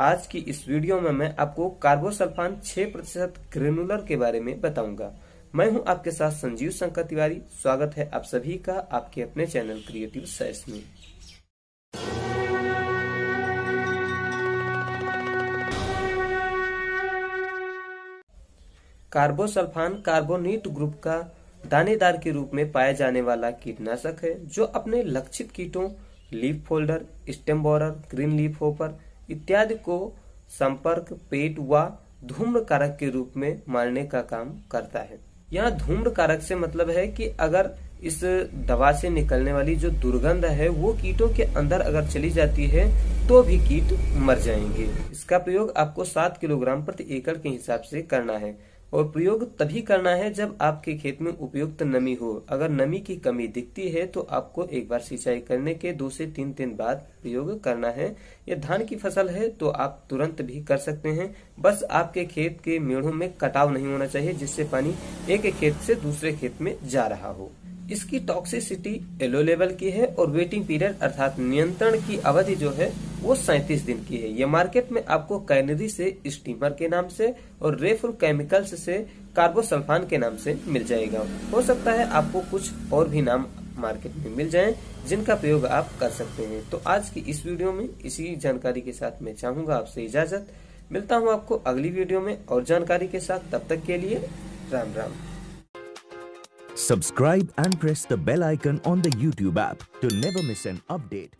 आज की इस वीडियो में मैं आपको कार्बोसल्फान 6 प्रतिशत ग्रेनुलर के बारे में बताऊँगा। मैं हूँ आपके साथ संजीव शंकर तिवारी। स्वागत है आप सभी का आपके अपने चैनल क्रिएटिव साइंस में। कार्बोसल्फान कार्बोनेट ग्रुप का दानेदार के रूप में पाया जाने वाला कीटनाशक है, जो अपने लक्षित कीटों leaf folder stem borer green leaf hopper इत्यादि को संपर्क पेट व धूम्र कारक के रूप में मारने का काम करता है। यहाँ धूम्र कारक से मतलब है कि अगर इस दवा से निकलने वाली जो दुर्गंध है, वो कीटों के अंदर अगर चली जाती है तो भी कीट मर जाएँगे। इसका प्रयोग आपको सात किलोग्राम प्रति एकड़ के हिसाब से करना है। और प्रयोग तभी करना है जब आपके खेत में उपयुक्त नमी हो। अगर नमी की कमी दिखती है तो आपको एक बार सिंचाई करने के दो से तीन दिन बाद प्रयोग करना है। ये धान की फ़सल है तो आप तुरंत भी कर सकते हैं। बस आपके खेत के मेढ़ों में कटाव नहीं होना चाहिए, जिससे पानी एक खेत से दूसरे खेत में जा रहा हो। इसकी टॉक्सिसिटी एलो लेवल की है और वेटिंग पीरियड अर्थात नियंत्रण की अवधि जो है, वो सैतीस दिन की है। ये मार्केट में आपको कैनरी से स्टीमर के नाम से और रेफुल केमिकल्स से कार्बोसल्फान के नाम से मिल जाएगा। हो सकता है आपको कुछ और भी नाम मार्केट में मिल जाएँ, जिनका प्रयोग आप कर सकते हैं। तो आज की इस वीडियो में इसी जानकारी के साथ मैं चाहूँगा आपसे इजाज़त। मिलता हूँ आपको अगली वीडियो में और जानकारी के साथ। तब तक के लिए Ram Ram. Subscribe and press the bell icon on the YouTube app to never miss an update.